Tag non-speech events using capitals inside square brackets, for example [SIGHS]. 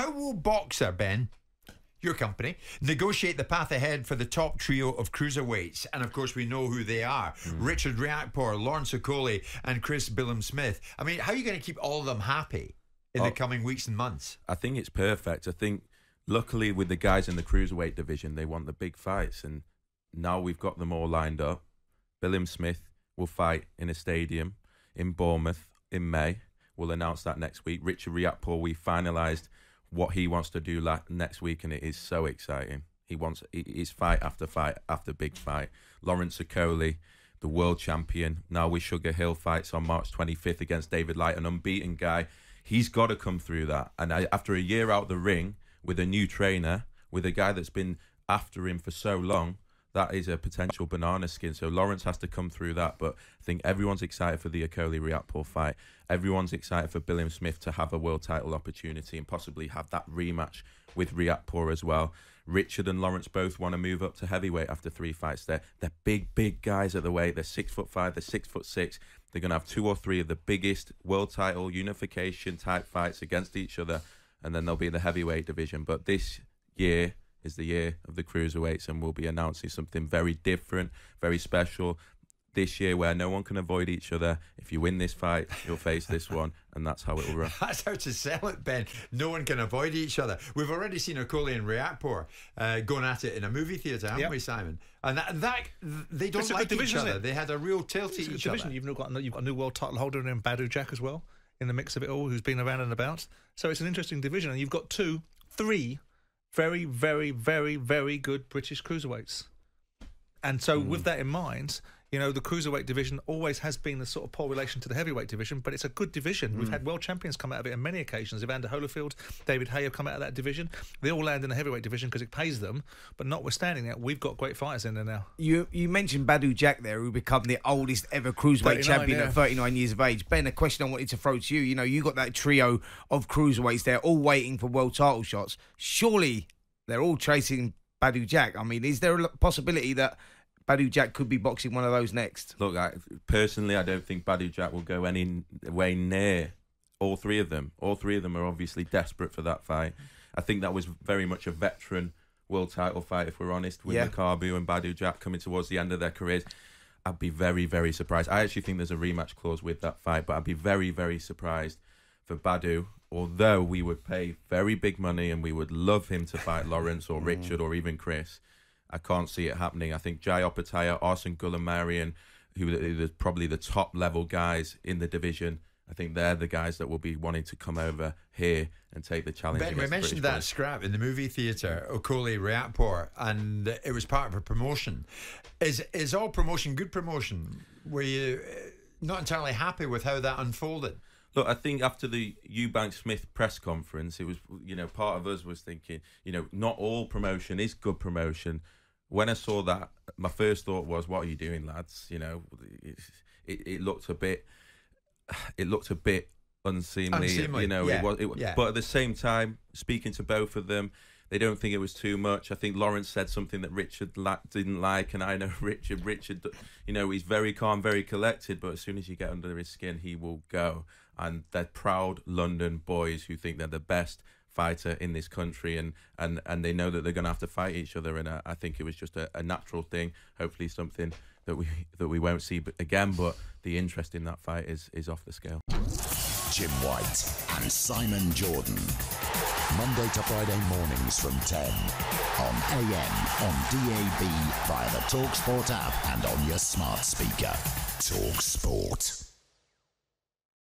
How will Boxxer, Ben, your company, negotiate the path ahead for the top trio of cruiserweights. And of course, we know who they are mm. Richard Riakporhe, Lawrence Okolie, and Chris Billam-Smith. I mean, how are you going to keep all of them happy in oh, the coming weeks and months? I think it's perfect. I think, luckily, with the guys in the cruiserweight division, they want the big fights. And now we've got them all lined up. Billam-Smith will fight in a stadium in Bournemouth in May. We'll announce that next week. Richard Riakporhe, we finalised what he wants to do la- next week, and it is so exciting. He wants his fight after fight after big fight. Lawrence Okolie, the world champion, now with Sugar Hill fights on March 25th against David Light, an unbeaten guy. He's got to come through that. And I, after a year out the ring with a new trainer, with a guy that's been after him for so long, that is a potential banana skin. So Lawrence has to come through that. But I think everyone's excited for the Okolie Riakporhe fight. Everyone's excited for Billam-Smith to have a world title opportunity and possibly have that rematch with Riakporhe as well. Richard and Lawrence both want to move up to heavyweight after three fights. They're they're big, big guys at the weight. They're six foot five. They're six foot six. They're going to have two or three of the biggest world title unification type fights against each other, and then they'll be in the heavyweight division. But this year, is the year of the cruiserweights, and we'll be announcing something very different, very special this year where no one can avoid each other. If you win this fight, you'll face this one, and that's how it will run. [LAUGHS] that's how to sell it, Ben. No one can avoid each other. We've already seen Okolie and Riakporhe uh, going at it in a movie theatre, haven't yep. we, Simon? And that, that they don't it's like division, each other. They had a real tilt to each division. other. You've got you've got a new world title holder in Badou Jack as well in the mix of it all, who's been around and about. So it's an interesting division, and you've got two, three very, very, very, very good British cruiserweights. And so, mm. with that in mind, you know, the cruiserweight division always has been the sort of poor relation to the heavyweight division, but it's a good division. Mm. We've had world champions come out of it on many occasions. Evander Holyfield, David Haye have come out of that division. They all land in the heavyweight division because it pays them. But notwithstanding that, we've got great fighters in there now. You you mentioned Badou Jack there, who become the oldest ever cruiserweight champion yeah. at 39 years of age. Ben, a question I wanted to throw to you. You know, you got that trio of cruiserweights there, all waiting for world title shots. Surely they're all chasing Badou Jack. I mean, is there a possibility that Badou Jack could be boxing one of those next? Look, I, personally, I don't think Badou Jack will go any way near all three of them. All three of them are obviously desperate for that fight. I think that was very much a veteran world title fight, if we're honest, with yeah. Makabu and Badou Jack coming towards the end of their careers. I'd be very, very surprised. I actually think there's a rematch clause with that fight, but I'd be very, very surprised for Badou. although we would pay very big money and we would love him to fight Lawrence or mm. Richard or even Chris, I can't see it happening. I think Jai Opetaia, Arsen Goulamirian, who are probably the top level guys in the division, I think they're the guys that will be wanting to come over here and take the challenge. Ben, we mentioned that scrap in the movie theatre, Okolie Riakporhe, and it was part of a promotion. Is is all promotion good promotion? Were you uh, not entirely happy with how that unfolded? Look, I think after the Eubank Smith press conference, it was, you know, part of us was thinking, you know, not all promotion is good promotion. When I saw that, my first thought was, what are you doing, lads? You know, it, it, it looked a bit, [SIGHS] it looked a bit unseemly, unseemly. you know, yeah. it was, it, yeah. but at the same time, speaking to both of them, they don't think it was too much. I think Lawrence said something that Richard la- didn't like, and I know [LAUGHS] Richard. Richard, you know, he's very calm, very collected, but as soon as you get under his skin, he will go and they're proud London boys who think they're the best fighter in this country and and and they know that they're going to have to fight each other and I, I think it was just a, a, natural thing. Hopefully something that we [LAUGHS] that we won't see again but the interest in that fight is is off the scale. Jim White and Simon Jordan. Monday to Friday mornings from 10 on AM on DAB via the Talksport app and on your smart speaker. Talk Sport